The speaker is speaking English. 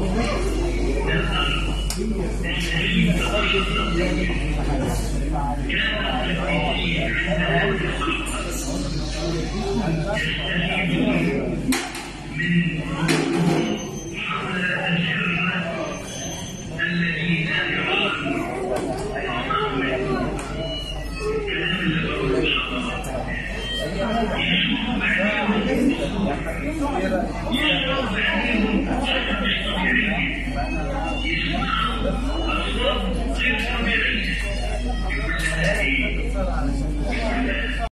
Yeah. Six women. Today, we